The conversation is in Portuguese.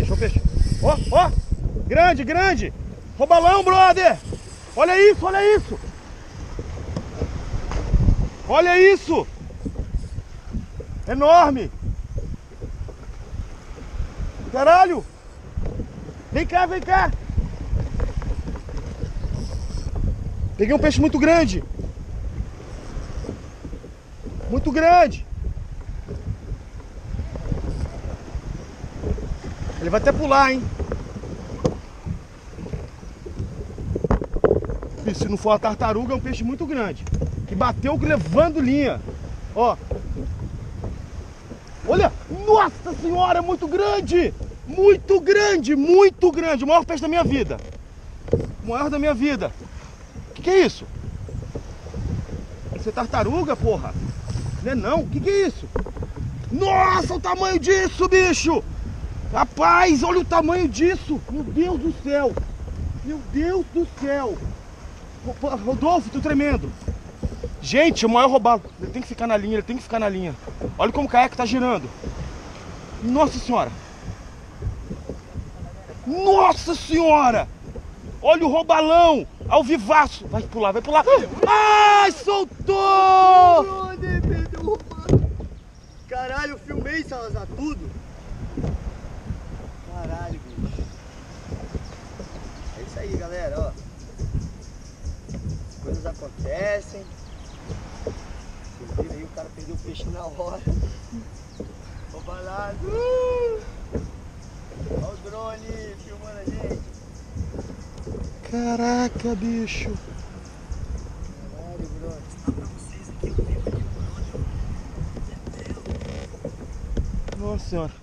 peixe, ó o peixe. Ó, ó. Grande, grande. Roubalão, brother. Olha isso, olha isso. Olha isso. Enorme. Caralho. Vem cá, vem cá. Peguei um peixe muito grande. Muito grande. Ele vai até pular, hein? E se não for uma tartaruga, é um peixe muito grande. Que bateu levando linha. Ó. Olha! Nossa senhora, é muito grande! Muito grande, muito grande. O maior peixe da minha vida. O maior da minha vida. O que, que é isso? Isso é tartaruga, porra? Não é não? O que, que é isso? Nossa, o tamanho disso, bicho! Rapaz, olha o tamanho disso! Meu Deus do céu! Meu Deus do céu! Rodolfo, tô tremendo! Gente, o maior roubado. Ele tem que ficar na linha, ele tem que ficar na linha. Olha como o caiaque tá girando. Nossa senhora! Nossa senhora! Olha o roubalão! Ao vivaço! Vai pular, vai pular! Ai, soltou! Caralho, eu filmei, Salazar, tudo. Caralho, bicho. É isso aí, galera, ó. As coisas acontecem. Vocês viram aí, o cara perdeu o peixe na hora. Ô, balado. Uh! Olha o drone filmando a gente. Caraca, bicho! Caralho, de Nossa senhora.